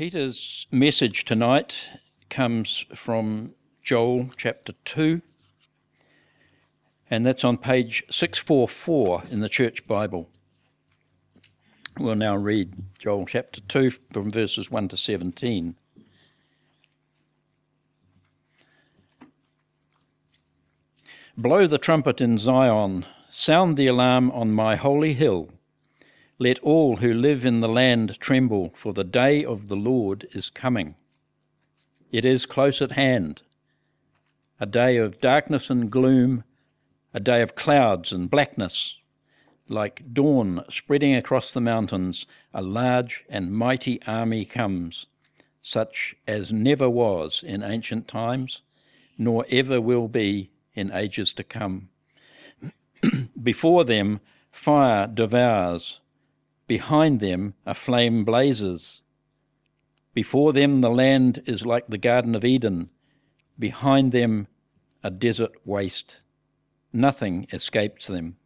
Peter's message tonight comes from Joel chapter 2, and that's on page 644 in the Church Bible. We'll now read Joel chapter 2 from verses 1 to 17. Blow the trumpet in Zion, sound the alarm on my holy hill. Let all who live in the land tremble, for the day of the Lord is coming. It is close at hand, a day of darkness and gloom, a day of clouds and blackness. Like dawn spreading across the mountains, a large and mighty army comes, such as never was in ancient times, nor ever will be in ages to come. Before them, fire devours. Behind them, a flame blazes. Before them, the land is like the Garden of Eden. Behind them, a desert waste. Nothing escapes them.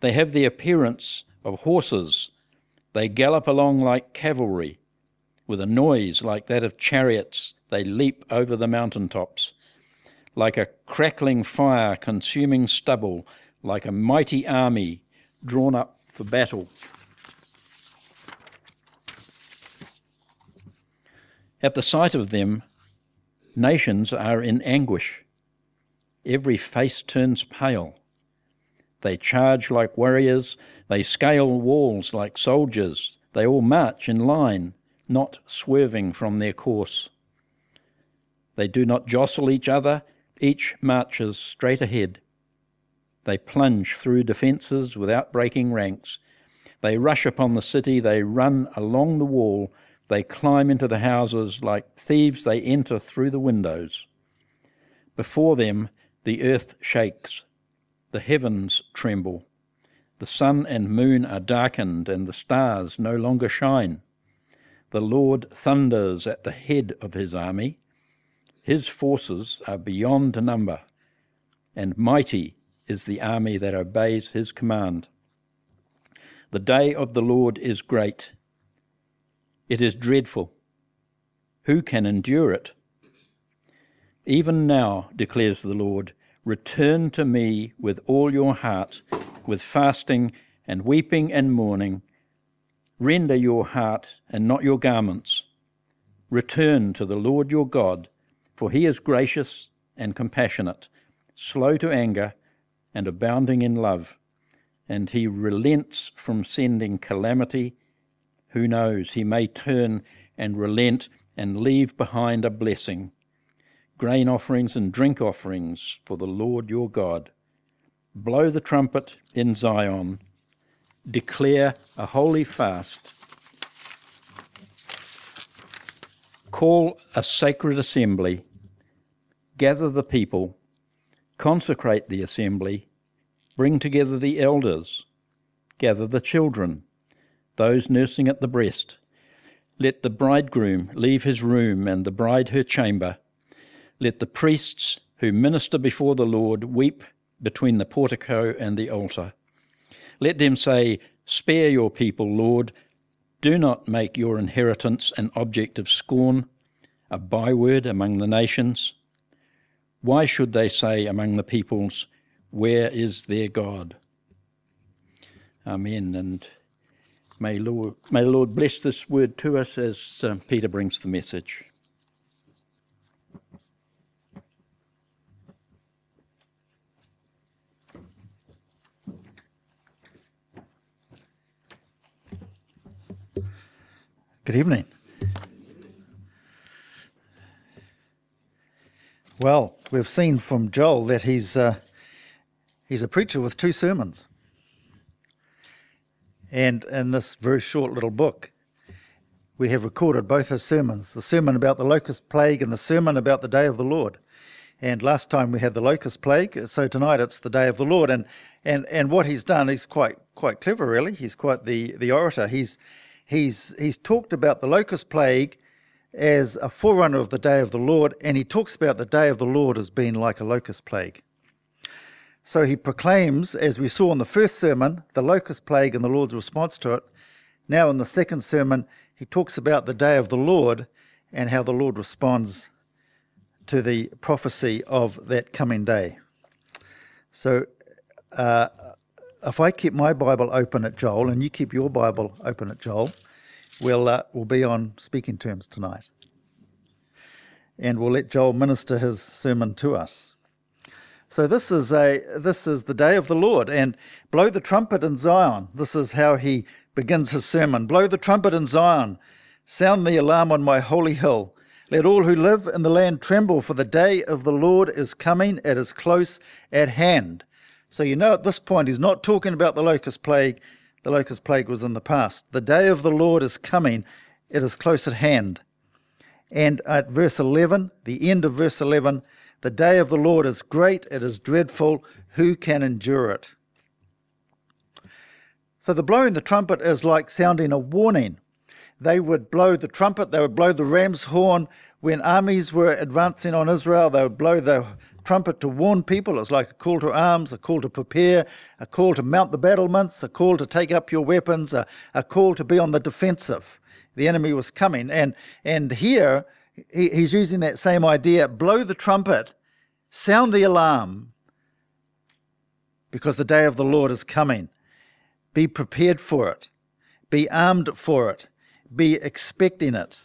They have the appearance of horses. They gallop along like cavalry. With a noise like that of chariots, they leap over the mountain tops like a crackling fire consuming stubble, like a mighty army drawn up for battle. At the sight of them, nations are in anguish. Every face turns pale. They charge like warriors, they scale walls like soldiers, they all march in line, not swerving from their course. They do not jostle each other, each marches straight ahead. They plunge through defences without breaking ranks. They rush upon the city, they run along the wall, they climb into the houses like thieves, they enter through the windows. Before them, the earth shakes, the heavens tremble, the sun and moon are darkened, and the stars no longer shine. The Lord thunders at the head of his army. His forces are beyond number, and mighty is the army that obeys his command. The day of the Lord is great. It is dreadful. Who can endure it? Even now, declares the Lord, return to me with all your heart, with fasting and weeping and mourning. Render your heart and not your garments. Return to the Lord your God for he is gracious and compassionate, slow to anger, and abounding in love. And he relents from sending calamity. Who knows, he may turn and relent and leave behind a blessing. Grain offerings and drink offerings for the Lord your God. Blow the trumpet in Zion, declare a holy fast, call a sacred assembly. Gather the people, consecrate the assembly, bring together the elders, gather the children, those nursing at the breast. Let the bridegroom leave his room and the bride her chamber. Let the priests who minister before the Lord weep between the portico and the altar. Let them say, Spare your people, Lord. Do not make your inheritance an object of scorn, a byword among the nations. Why should they say among the peoples, Where is their God? Amen. And may, Lord, may the Lord bless this word to us as uh, Peter brings the message. Good evening. Well, we've seen from Joel that he's uh, he's a preacher with two sermons, and in this very short little book, we have recorded both his sermons: the sermon about the locust plague and the sermon about the day of the Lord. And last time we had the locust plague, so tonight it's the day of the Lord. And and and what he's done, he's quite quite clever, really. He's quite the the orator. He's he's he's talked about the locust plague as a forerunner of the day of the Lord, and he talks about the day of the Lord as being like a locust plague. So he proclaims, as we saw in the first sermon, the locust plague and the Lord's response to it. Now, in the second sermon, he talks about the day of the Lord and how the Lord responds to the prophecy of that coming day. So, uh, if I keep my Bible open at Joel and you keep your Bible open at Joel, we'll, uh, we'll be on speaking terms tonight. And we'll let Joel minister his sermon to us. So this is a this is the day of the Lord, and blow the trumpet in Zion. This is how he begins his sermon. Blow the trumpet in Zion, sound the alarm on my holy hill. Let all who live in the land tremble, for the day of the Lord is coming. It is close at hand. So you know at this point he's not talking about the locust plague. The locust plague was in the past. The day of the Lord is coming. It is close at hand. And at verse 11, the end of verse 11, the day of the Lord is great, it is dreadful. Who can endure it? So the blowing the trumpet is like sounding a warning. They would blow the trumpet, they would blow the ram's horn when armies were advancing on Israel. They would blow the trumpet to warn people. It's like a call to arms, a call to prepare, a call to mount the battlements, a call to take up your weapons, a, a call to be on the defensive. The enemy was coming. And, and here, he, he's using that same idea blow the trumpet, sound the alarm, because the day of the Lord is coming. Be prepared for it, be armed for it, be expecting it.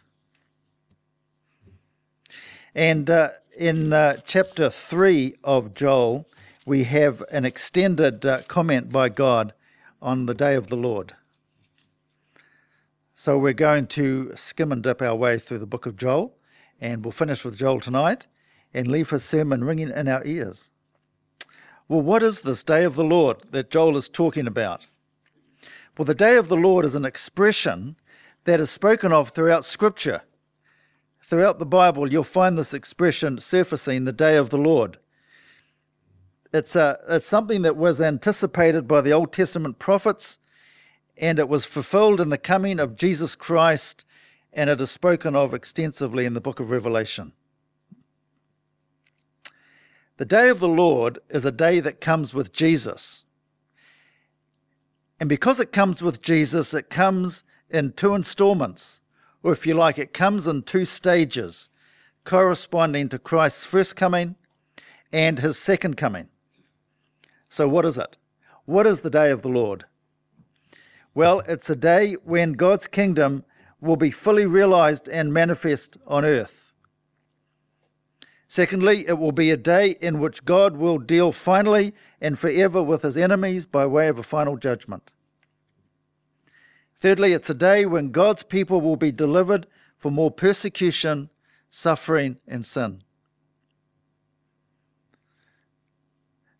And uh, in uh, chapter 3 of Joel, we have an extended uh, comment by God on the day of the Lord. So we're going to skim and dip our way through the book of Joel, and we'll finish with Joel tonight and leave his sermon ringing in our ears. Well, what is this day of the Lord that Joel is talking about? Well, the day of the Lord is an expression that is spoken of throughout Scripture. Throughout the Bible, you'll find this expression surfacing the day of the Lord. It's, a, it's something that was anticipated by the Old Testament prophets and it was fulfilled in the coming of Jesus Christ, and it is spoken of extensively in the book of Revelation. The day of the Lord is a day that comes with Jesus. And because it comes with Jesus, it comes in two installments, or if you like, it comes in two stages, corresponding to Christ's first coming and his second coming. So, what is it? What is the day of the Lord? Well, it's a day when God's kingdom will be fully realized and manifest on earth. Secondly, it will be a day in which God will deal finally and forever with his enemies by way of a final judgment. Thirdly, it's a day when God's people will be delivered from more persecution, suffering, and sin.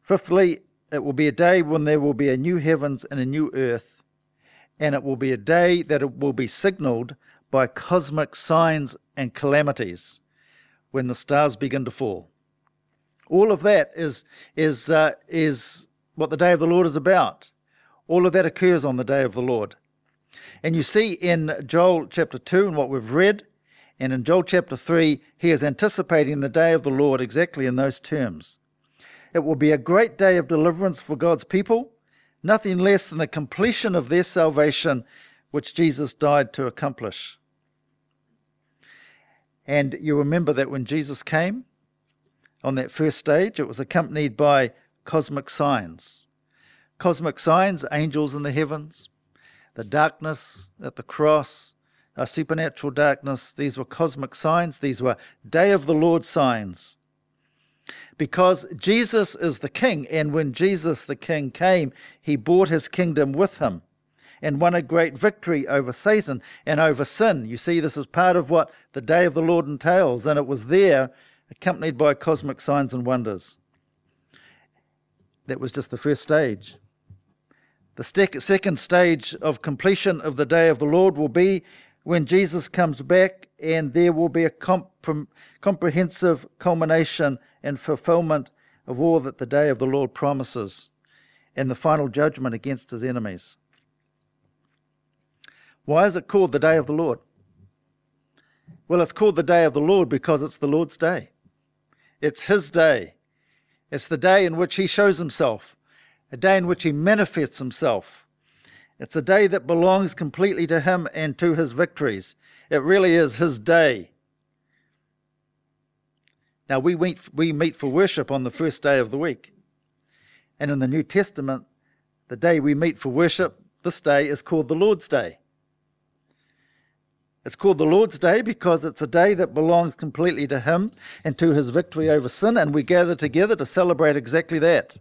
Fifthly, it will be a day when there will be a new heavens and a new earth and it will be a day that it will be signaled by cosmic signs and calamities when the stars begin to fall. All of that is, is, uh, is what the day of the Lord is about. All of that occurs on the day of the Lord. And you see in Joel chapter 2 and what we've read, and in Joel chapter 3, he is anticipating the day of the Lord exactly in those terms. It will be a great day of deliverance for God's people nothing less than the completion of their salvation, which Jesus died to accomplish. And you remember that when Jesus came on that first stage, it was accompanied by cosmic signs. Cosmic signs, angels in the heavens, the darkness at the cross, a supernatural darkness. These were cosmic signs. These were day of the Lord signs because Jesus is the king. And when Jesus the king came, he brought his kingdom with him and won a great victory over Satan and over sin. You see, this is part of what the day of the Lord entails, and it was there accompanied by cosmic signs and wonders. That was just the first stage. The second stage of completion of the day of the Lord will be when Jesus comes back, and there will be a comprehensive culmination and fulfillment of all that the day of the Lord promises, and the final judgment against his enemies. Why is it called the day of the Lord? Well, it's called the day of the Lord because it's the Lord's day. It's his day. It's the day in which he shows himself, a day in which he manifests himself, It's a day that belongs completely to Him and to His victories. It really is His day. Now, we meet, we meet for worship on the first day of the week. And in the New Testament, the day we meet for worship, this day is called the Lord's Day. It's called the Lord's Day because it's a day that belongs completely to Him and to His victory over sin, and we gather together to celebrate exactly that.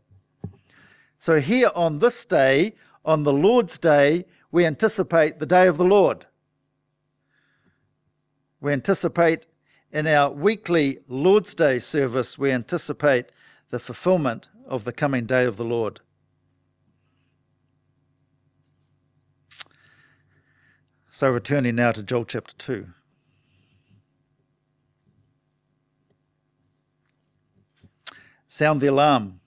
So, here on this day, on the Lord's Day, we anticipate the day of the Lord. We anticipate in our weekly Lord's Day service, we anticipate the fulfillment of the coming day of the Lord. So, returning now to Joel chapter 2. Sound the alarm.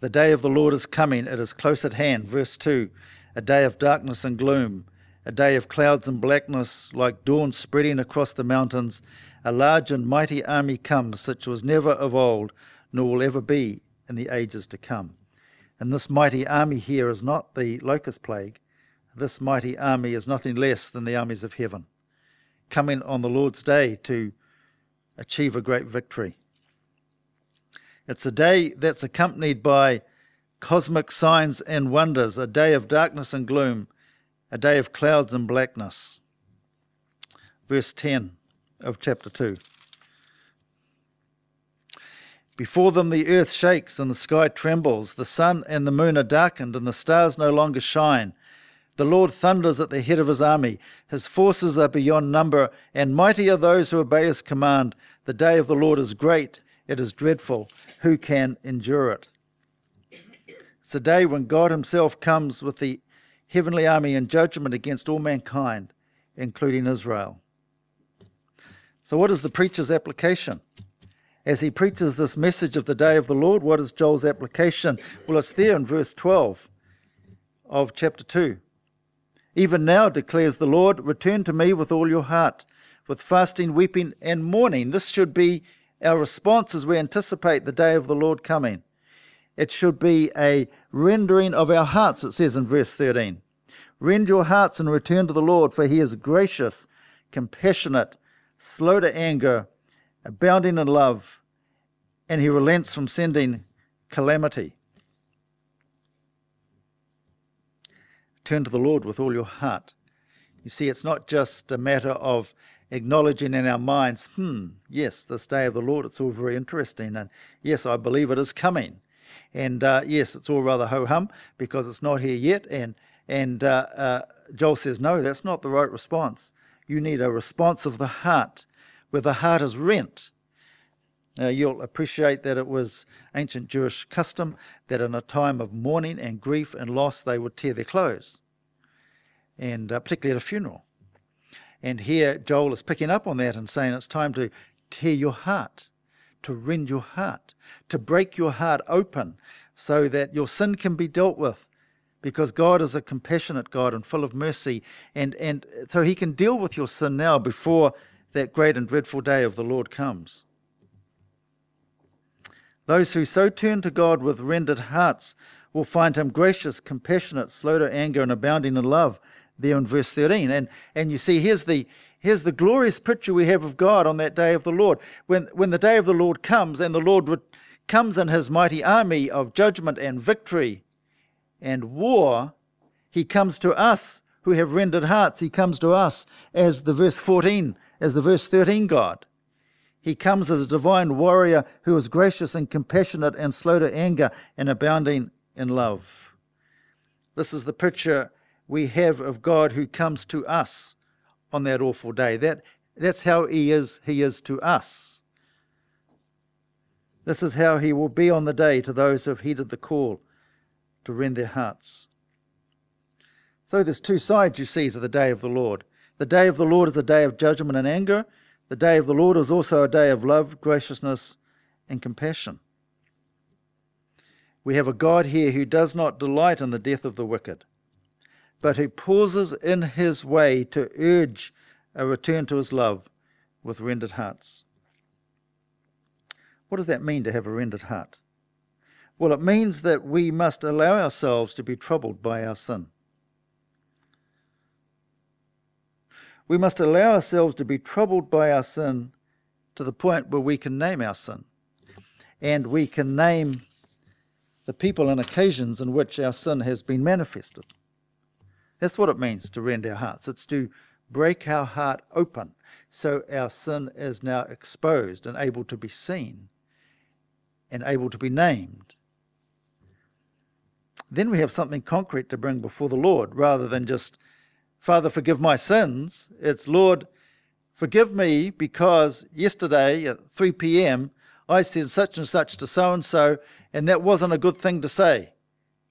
The day of the Lord is coming, it is close at hand. Verse 2 A day of darkness and gloom, a day of clouds and blackness, like dawn spreading across the mountains. A large and mighty army comes, such was never of old, nor will ever be in the ages to come. And this mighty army here is not the locust plague, this mighty army is nothing less than the armies of heaven, coming on the Lord's day to achieve a great victory. It's a day that's accompanied by cosmic signs and wonders, a day of darkness and gloom, a day of clouds and blackness. Verse 10 of chapter 2. Before them the earth shakes and the sky trembles, the sun and the moon are darkened, and the stars no longer shine. The Lord thunders at the head of his army. His forces are beyond number, and mighty are those who obey his command. The day of the Lord is great, it is dreadful. Who can endure it? It's a day when God himself comes with the heavenly army in judgment against all mankind, including Israel. So, what is the preacher's application? As he preaches this message of the day of the Lord, what is Joel's application? Well, it's there in verse 12 of chapter 2. Even now, declares the Lord, return to me with all your heart, with fasting, weeping, and mourning. This should be our response as we anticipate the day of the Lord coming. It should be a rendering of our hearts, it says in verse 13. Rend your hearts and return to the Lord, for he is gracious, compassionate, slow to anger, abounding in love, and he relents from sending calamity. turn to the Lord with all your heart. You see, it's not just a matter of acknowledging in our minds, hmm, yes, this day of the Lord, it's all very interesting. And yes, I believe it is coming. And uh, yes, it's all rather ho hum because it's not here yet. And, and uh, uh, Joel says, no, that's not the right response. You need a response of the heart, where the heart is rent. Now, you'll appreciate that it was ancient Jewish custom that in a time of mourning and grief and loss, they would tear their clothes, and uh, particularly at a funeral. And here Joel is picking up on that and saying it's time to tear your heart, to rend your heart, to break your heart open so that your sin can be dealt with. Because God is a compassionate God and full of mercy, and, and so He can deal with your sin now before that great and dreadful day of the Lord comes. Those who so turn to God with rendered hearts will find him gracious, compassionate, slow to anger, and abounding in love, there in verse 13. And, and you see, here's the, here's the glorious picture we have of God on that day of the Lord. When, when the day of the Lord comes, and the Lord re- comes in his mighty army of judgment and victory and war, he comes to us who have rendered hearts. He comes to us as the verse 14, as the verse 13 God. He comes as a divine warrior who is gracious and compassionate and slow to anger and abounding in love. This is the picture we have of God who comes to us on that awful day. That, that's how he is, he is to us. This is how he will be on the day to those who have heeded the call to rend their hearts. So there's two sides, you see, to the day of the Lord. The day of the Lord is a day of judgment and anger, the day of the Lord is also a day of love, graciousness, and compassion. We have a God here who does not delight in the death of the wicked, but who pauses in his way to urge a return to his love with rendered hearts. What does that mean to have a rendered heart? Well, it means that we must allow ourselves to be troubled by our sin. We must allow ourselves to be troubled by our sin to the point where we can name our sin. And we can name the people and occasions in which our sin has been manifested. That's what it means to rend our hearts. It's to break our heart open so our sin is now exposed and able to be seen and able to be named. Then we have something concrete to bring before the Lord rather than just, Father, forgive my sins. It's, Lord, forgive me because yesterday at 3 p.m. I said such and such to so and so, and that wasn't a good thing to say. It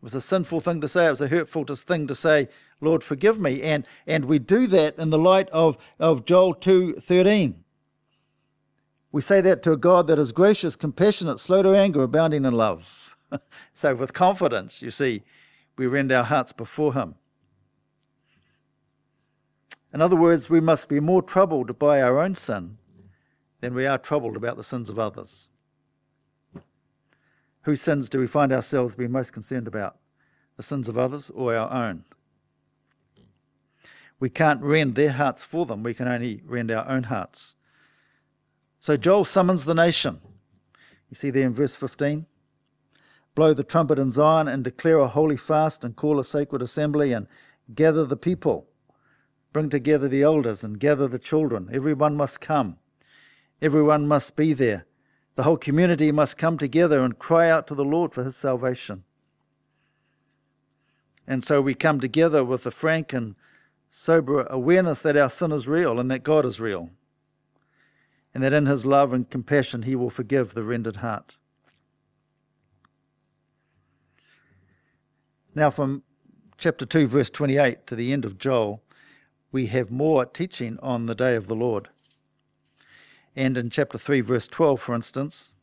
was a sinful thing to say. It was a hurtful thing to say. Lord, forgive me. And and we do that in the light of, of Joel 2:13. We say that to a God that is gracious, compassionate, slow to anger, abounding in love. so with confidence, you see, we rend our hearts before him. In other words, we must be more troubled by our own sin than we are troubled about the sins of others. Whose sins do we find ourselves being most concerned about? The sins of others or our own? We can't rend their hearts for them, we can only rend our own hearts. So Joel summons the nation. You see there in verse 15? Blow the trumpet in Zion and declare a holy fast and call a sacred assembly and gather the people. Bring together the elders and gather the children. Everyone must come. Everyone must be there. The whole community must come together and cry out to the Lord for his salvation. And so we come together with a frank and sober awareness that our sin is real and that God is real, and that in his love and compassion he will forgive the rendered heart. Now, from chapter 2, verse 28 to the end of Joel, we have more teaching on the day of the Lord. And in chapter 3, verse 12, for instance,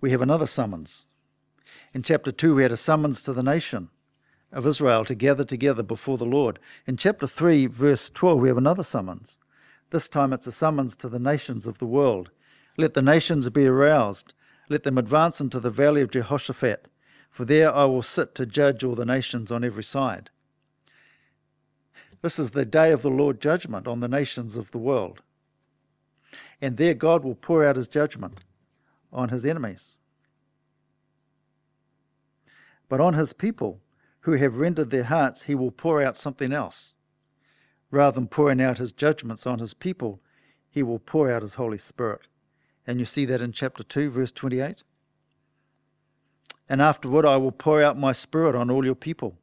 we have another summons. In chapter 2, we had a summons to the nation of Israel to gather together before the Lord. In chapter 3, verse 12, we have another summons. This time it's a summons to the nations of the world. Let the nations be aroused. Let them advance into the valley of Jehoshaphat, for there I will sit to judge all the nations on every side. This is the day of the Lord judgment on the nations of the world. And there God will pour out his judgment on his enemies. But on his people, who have rendered their hearts, he will pour out something else. Rather than pouring out his judgments on his people, he will pour out his Holy Spirit. And you see that in chapter 2, verse 28. And afterward I will pour out my spirit on all your people.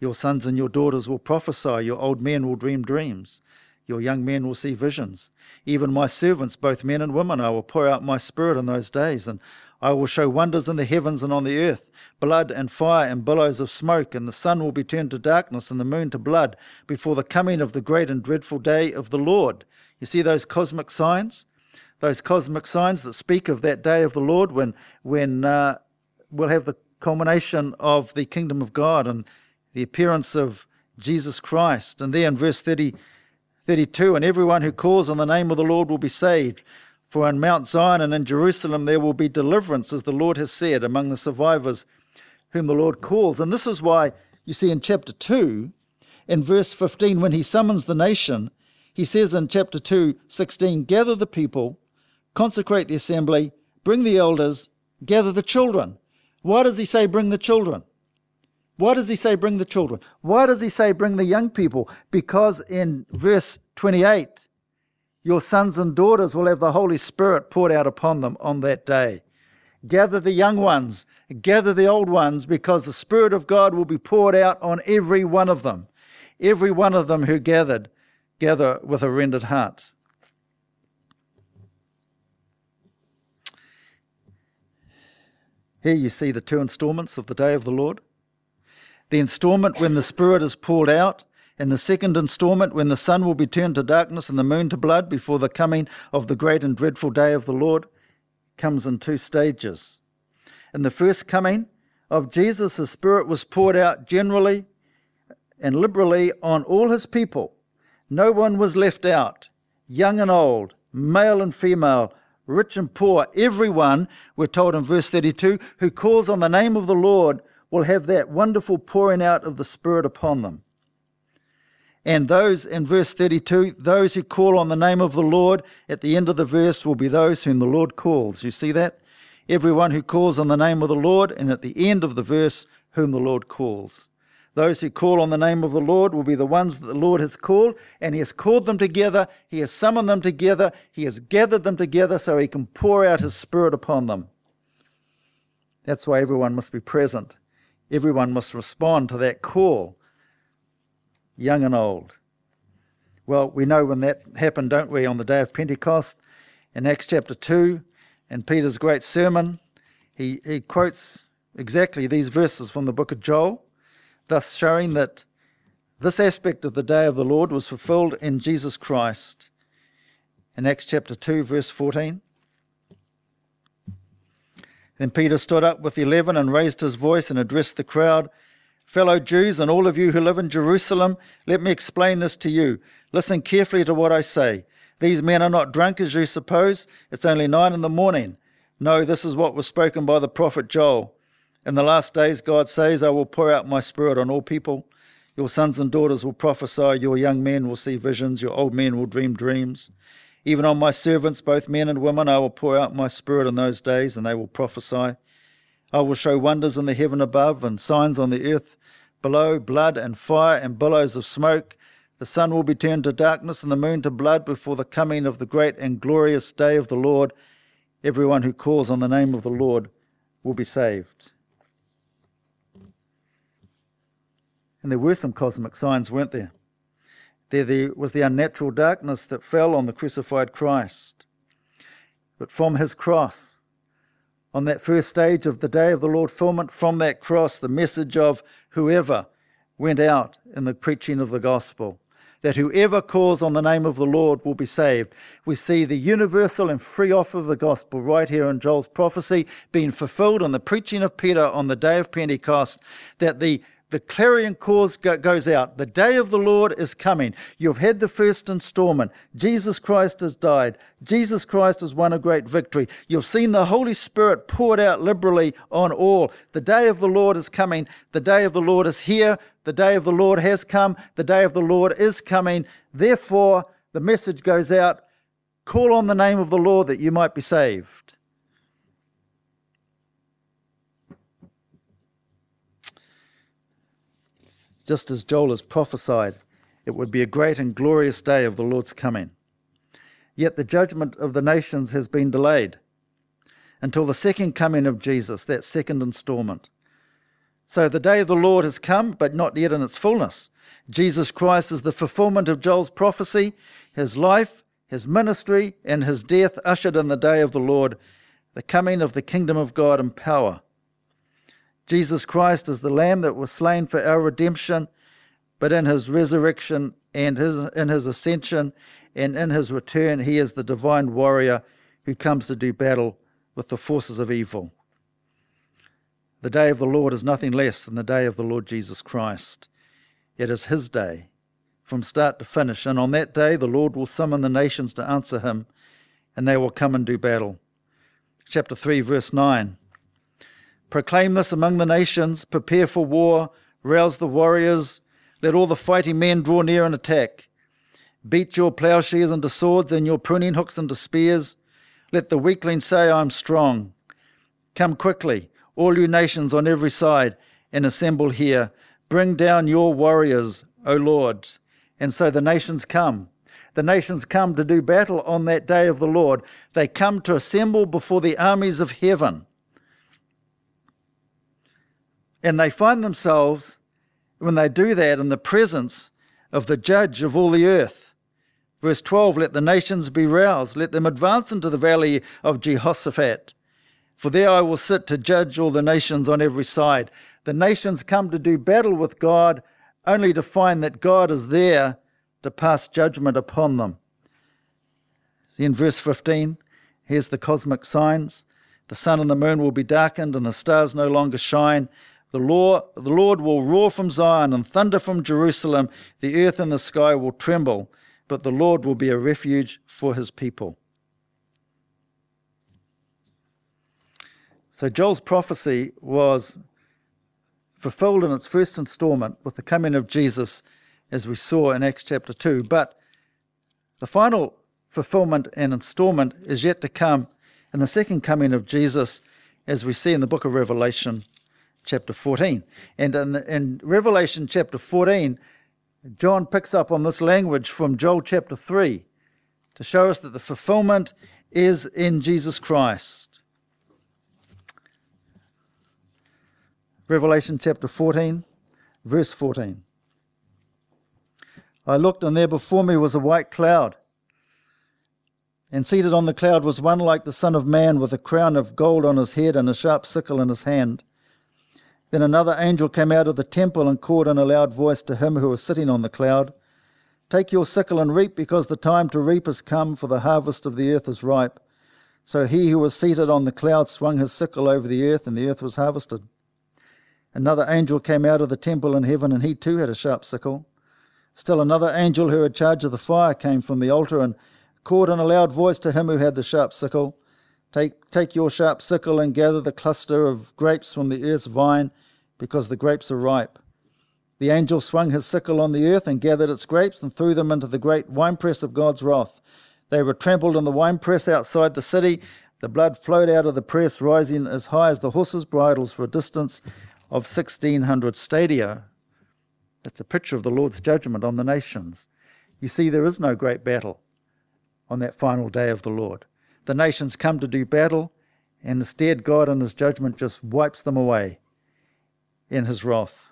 Your sons and your daughters will prophesy, your old men will dream dreams, your young men will see visions. Even my servants, both men and women, I will pour out my spirit in those days, and I will show wonders in the heavens and on the earth, blood and fire and billows of smoke, and the sun will be turned to darkness and the moon to blood before the coming of the great and dreadful day of the Lord. You see those cosmic signs? Those cosmic signs that speak of that day of the Lord when, when uh, we'll have the culmination of the kingdom of God and the appearance of Jesus Christ. And there in verse 30, 32, and everyone who calls on the name of the Lord will be saved. For in Mount Zion and in Jerusalem there will be deliverance, as the Lord has said, among the survivors whom the Lord calls. And this is why you see in chapter 2, in verse 15, when he summons the nation, he says in chapter 2, 16, Gather the people, consecrate the assembly, bring the elders, gather the children. Why does he say bring the children? Why does he say bring the children? Why does he say bring the young people? Because in verse 28, your sons and daughters will have the Holy Spirit poured out upon them on that day. Gather the young ones, gather the old ones, because the Spirit of God will be poured out on every one of them. Every one of them who gathered, gather with a rendered heart. Here you see the two installments of the day of the Lord. The installment when the Spirit is poured out, in the second instalment, when the sun will be turned to darkness and the moon to blood before the coming of the great and dreadful day of the Lord, comes in two stages. In the first coming of Jesus, the Spirit was poured out generally and liberally on all his people. No one was left out, young and old, male and female, rich and poor. Everyone, we're told in verse 32, who calls on the name of the Lord will have that wonderful pouring out of the Spirit upon them. And those in verse 32, those who call on the name of the Lord, at the end of the verse will be those whom the Lord calls. You see that? Everyone who calls on the name of the Lord, and at the end of the verse, whom the Lord calls. Those who call on the name of the Lord will be the ones that the Lord has called, and He has called them together. He has summoned them together. He has gathered them together so He can pour out His Spirit upon them. That's why everyone must be present. Everyone must respond to that call, young and old. Well, we know when that happened, don't we, on the day of Pentecost in Acts chapter 2, in Peter's great sermon. He, he quotes exactly these verses from the book of Joel, thus showing that this aspect of the day of the Lord was fulfilled in Jesus Christ. In Acts chapter 2, verse 14. Then Peter stood up with the eleven and raised his voice and addressed the crowd. Fellow Jews and all of you who live in Jerusalem, let me explain this to you. Listen carefully to what I say. These men are not drunk as you suppose. It's only nine in the morning. No, this is what was spoken by the prophet Joel. In the last days, God says, I will pour out my spirit on all people. Your sons and daughters will prophesy, your young men will see visions, your old men will dream dreams. Even on my servants, both men and women, I will pour out my spirit in those days, and they will prophesy. I will show wonders in the heaven above and signs on the earth below blood and fire and billows of smoke. The sun will be turned to darkness and the moon to blood before the coming of the great and glorious day of the Lord. Everyone who calls on the name of the Lord will be saved. And there were some cosmic signs, weren't there? There, was the unnatural darkness that fell on the crucified Christ. But from his cross, on that first stage of the day of the Lord fulfillment, from that cross, the message of whoever went out in the preaching of the gospel, that whoever calls on the name of the Lord will be saved. We see the universal and free offer of the gospel right here in Joel's prophecy being fulfilled in the preaching of Peter on the day of Pentecost, that the the clarion call goes out. The day of the Lord is coming. You've had the first installment. Jesus Christ has died. Jesus Christ has won a great victory. You've seen the Holy Spirit poured out liberally on all. The day of the Lord is coming. The day of the Lord is here. The day of the Lord has come. The day of the Lord is coming. Therefore, the message goes out call on the name of the Lord that you might be saved. Just as Joel has prophesied, it would be a great and glorious day of the Lord's coming. Yet the judgment of the nations has been delayed until the second coming of Jesus, that second installment. So the day of the Lord has come, but not yet in its fullness. Jesus Christ is the fulfillment of Joel's prophecy. His life, his ministry, and his death ushered in the day of the Lord, the coming of the kingdom of God in power. Jesus Christ is the Lamb that was slain for our redemption, but in his resurrection and his, in his ascension and in his return, he is the divine warrior who comes to do battle with the forces of evil. The day of the Lord is nothing less than the day of the Lord Jesus Christ. It is his day from start to finish, and on that day the Lord will summon the nations to answer him, and they will come and do battle. Chapter 3, verse 9. Proclaim this among the nations, prepare for war, rouse the warriors, let all the fighting men draw near and attack. Beat your plowshares into swords and your pruning hooks into spears. Let the weakling say, I am strong. Come quickly, all you nations on every side, and assemble here. Bring down your warriors, O Lord. And so the nations come. The nations come to do battle on that day of the Lord. They come to assemble before the armies of heaven. And they find themselves, when they do that, in the presence of the judge of all the earth. Verse 12 Let the nations be roused, let them advance into the valley of Jehoshaphat. For there I will sit to judge all the nations on every side. The nations come to do battle with God, only to find that God is there to pass judgment upon them. See in verse 15, here's the cosmic signs. The sun and the moon will be darkened, and the stars no longer shine. The Lord, the Lord will roar from Zion and thunder from Jerusalem. The earth and the sky will tremble, but the Lord will be a refuge for his people. So Joel's prophecy was fulfilled in its first installment with the coming of Jesus as we saw in Acts chapter 2. But the final fulfillment and installment is yet to come in the second coming of Jesus, as we see in the book of Revelation, chapter 14. And in, the, in Revelation chapter 14, John picks up on this language from Joel chapter 3 to show us that the fulfillment is in Jesus Christ. Revelation chapter 14, verse 14. I looked, and there before me was a white cloud. And seated on the cloud was one like the Son of Man, with a crown of gold on his head and a sharp sickle in his hand. Then another angel came out of the temple and called in a loud voice to him who was sitting on the cloud Take your sickle and reap, because the time to reap has come, for the harvest of the earth is ripe. So he who was seated on the cloud swung his sickle over the earth, and the earth was harvested. Another angel came out of the temple in heaven, and he too had a sharp sickle. Still another angel who had charge of the fire came from the altar and called in a loud voice to him who had the sharp sickle Take, take your sharp sickle and gather the cluster of grapes from the earth's vine, because the grapes are ripe. The angel swung his sickle on the earth and gathered its grapes and threw them into the great winepress of God's wrath. They were trampled in the winepress outside the city. The blood flowed out of the press, rising as high as the horses' bridles for a distance of 1600 stadia. That's a picture of the Lord's judgment on the nations. You see, there is no great battle on that final day of the Lord. The nations come to do battle, and instead, God in His judgment just wipes them away in His wrath.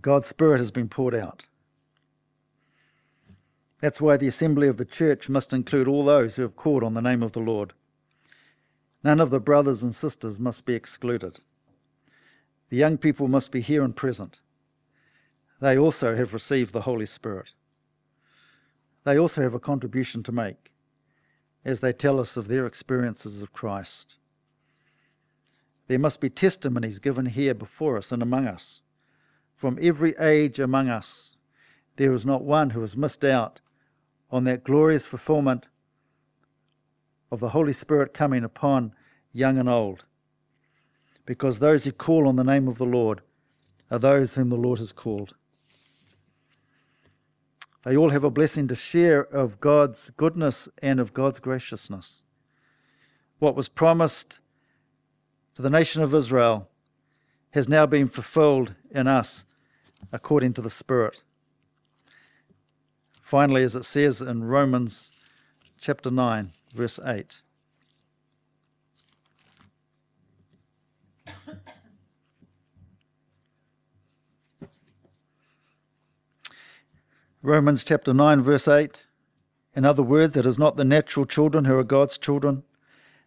God's Spirit has been poured out. That's why the assembly of the church must include all those who have called on the name of the Lord. None of the brothers and sisters must be excluded. The young people must be here and present. They also have received the Holy Spirit. They also have a contribution to make as they tell us of their experiences of Christ. There must be testimonies given here before us and among us from every age among us. There is not one who has missed out on that glorious fulfillment of the Holy Spirit coming upon young and old. Because those who call on the name of the Lord are those whom the Lord has called. They all have a blessing to share of God's goodness and of God's graciousness. What was promised to the nation of Israel has now been fulfilled in us according to the Spirit. Finally, as it says in Romans chapter 9, verse 8. Romans chapter 9, verse 8. In other words, it is not the natural children who are God's children,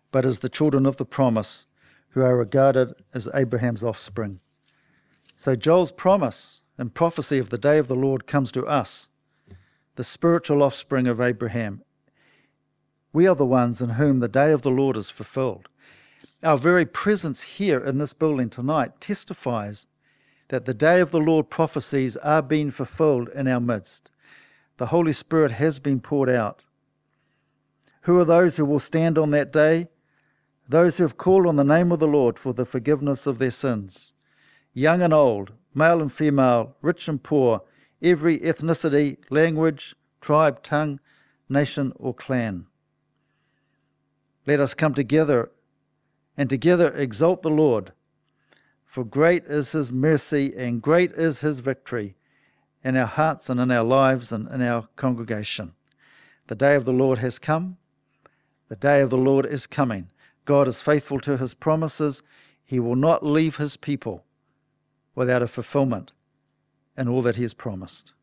but as the children of the promise, who are regarded as Abraham's offspring. So Joel's promise and prophecy of the day of the Lord comes to us, the spiritual offspring of Abraham. We are the ones in whom the day of the Lord is fulfilled. Our very presence here in this building tonight testifies that the day of the Lord prophecies are being fulfilled in our midst. The Holy Spirit has been poured out. Who are those who will stand on that day? Those who have called on the name of the Lord for the forgiveness of their sins. Young and old, male and female, rich and poor, every ethnicity, language, tribe, tongue, nation, or clan. Let us come together and together exalt the Lord, for great is his mercy and great is his victory in our hearts and in our lives and in our congregation. The day of the Lord has come. The day of the Lord is coming. God is faithful to his promises. He will not leave his people without a fulfillment in all that he has promised.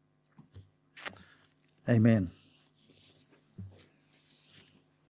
Amen.